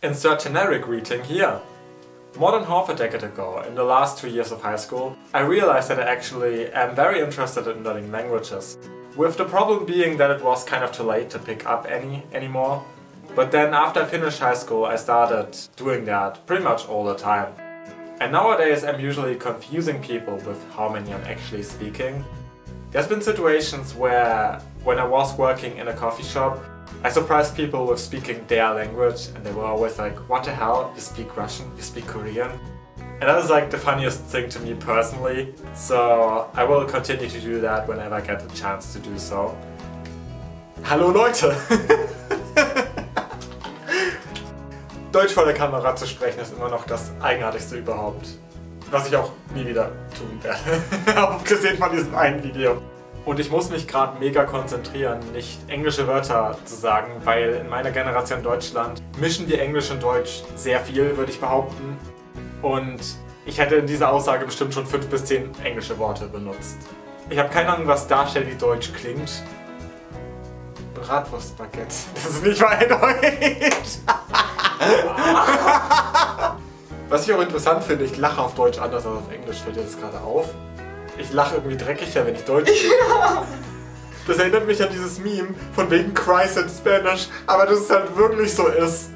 Insert generic greeting here. More than half a decade ago, in the last two years of high school, I realized that I actually am very interested in learning languages. With the problem being that it was kind of too late to pick up any anymore. But then after I finished high school, I started doing that pretty much all the time. And nowadays I'm usually confusing people with how many I'm actually speaking. There's been situations where, when I was working in a coffee shop, I surprised people with speaking their language and they were always like, what the hell, you speak Russian, you speak Korean? And that was like the funniest thing to me personally, so I will continue to do that whenever I get the chance to do so. Hallo Leute! Deutsch vor der Kamera zu sprechen ist immer noch das Eigenartigste überhaupt. Was ich auch nie wieder tun werde. Abgesehen von diesem einen Video. Und ich muss mich gerade mega konzentrieren, nicht englische Wörter zu sagen, weil in meiner Generation Deutschland mischen wir Englisch und Deutsch sehr viel, würde ich behaupten. Und ich hätte in dieser Aussage bestimmt schon fünf bis zehn englische Worte benutzt. Ich habe keine Ahnung, was darstellt, wie Deutsch klingt. Bratwurstbaguette. Das ist nicht mein Deutsch. Was ich auch interessant finde, ich lache auf Deutsch anders als auf Englisch, fällt dir das gerade auf? Ich lache irgendwie dreckiger, wenn ich Deutsch ja. Das erinnert mich an dieses Meme von wegen Christ in Spanish, aber dass es halt wirklich so ist.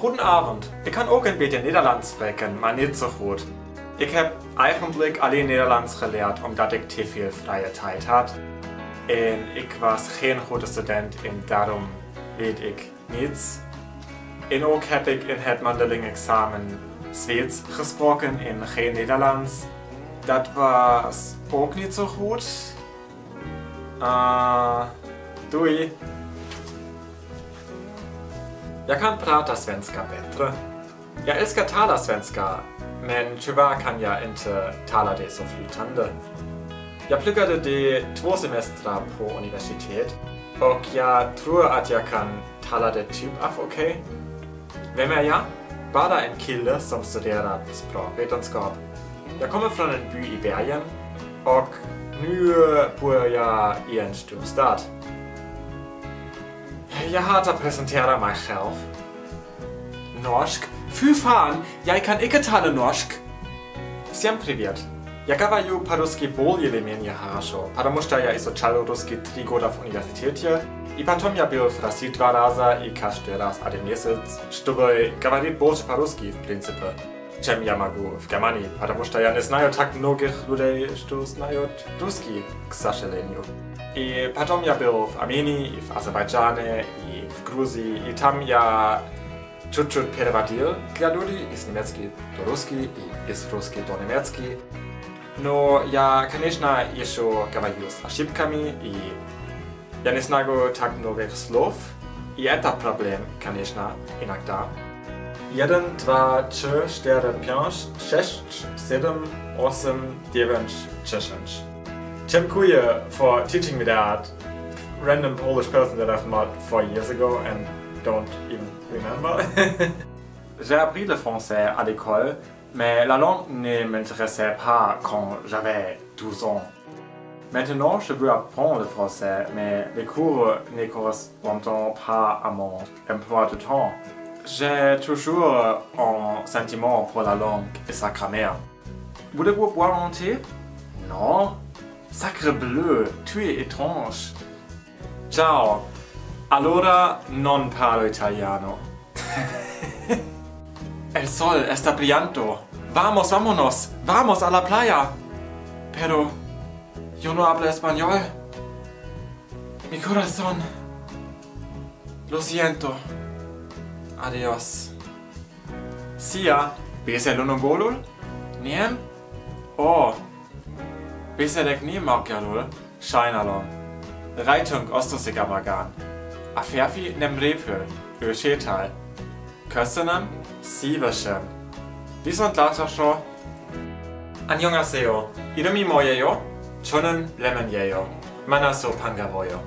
Guten Abend. Ik kan ook een beetje Nederlands spreken, maar niet zo goed. Ik heb eigenlijk alleen Nederlands geleerd omdat ik te veel vrije tijd had. En ik was geen goede student en daarom weet ik niets. En ook heb ik in het mondeling examen Zweeds gesproken en geen Nederlands. Dat was ook niet zo goed. Uh, doei. Jag kan prata svenska bättre. Jag älskar tala svenska, men tyvärr kan jag inte tala det så flytande. Jag pluggade det två semestrar på universitet och jag tror att jag kan tala det typ av okej. Okay. Vem är jag? Bara en kille som studerar språkvetenskap. Jag kommer från en by i bergen och nu bor jag i en storstad. Jag hatar presentera mig själv. Norsk? Fy fan, jag kan inte tala norsk! Всем привет! Я говорю по-русски более-менее хорошо, потому что я изучал русский три года в университете, и потом я был в России два раза и каждый раз один месяц, чтобы говорить больше по-русски, в принципе, чем я могу в Германии, потому что я не знаю так многих людей, что знают русский, к сожалению. И потом я был в Армении, и в Азербайджане, и в Грузии, и там я чуть-чуть переводил для людей из немецкий до русский и из русский до немецкий. Но я, конечно, еще говорю с ошибками, и я не знаю так многих слов, и это проблем, конечно, иногда. 1, 2, 3, 4, 5, 6, 7, 8, 9, 10. Dziękuję for teaching me that random Polish person that I've met four years ago and don't even remember. J'ai appris le français à l'école Mais la langue ne m'intéressait pas quand j'avais 12 ans. Maintenant, je veux apprendre le français, mais les cours ne correspondent pas à mon emploi de temps. J'ai toujours un sentiment pour la langue et sa grammaire. Voulez-vous boire un thé? Non Sacre bleu, tu es étrange. Ciao. Allora non parlo italiano. El sol está brillando. Vamos, vámonos. Vamos a la playa. Pero yo no hablo español. Mi corazón. Lo siento. Adiós. Sia, beszélőnogólul? Nem? Ó, beszélek németül. Sajnálom. Rajtunk osztozik a magán. A férfi nem szívesen. Viszontlátásra! 안녕하세요. 이름이 뭐예요? 저는 레몬이에요. 만나서 반가워요.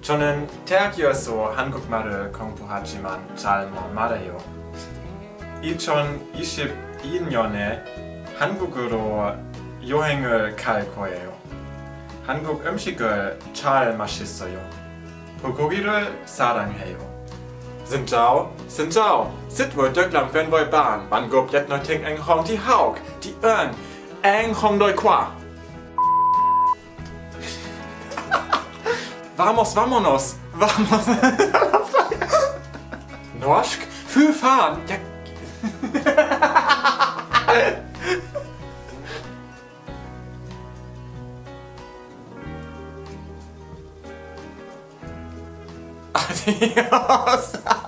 저는 대학교에서 한국말을 공부하지만 잘 못 말해요. 2022년에 한국으로 여행을 갈 거예요. 한국 음식을 잘 맛있어요. Pokogiro sarangheyo. Sin Jiao, Sin Jiao, sit wohl Döcklam wenn wir Bahn, man gob jet noch ting eng Hong die Haug, die Örn, eng Hong doi qua. Vamos, vamonos, vamos. Norsk, für fahren, ja. Adios.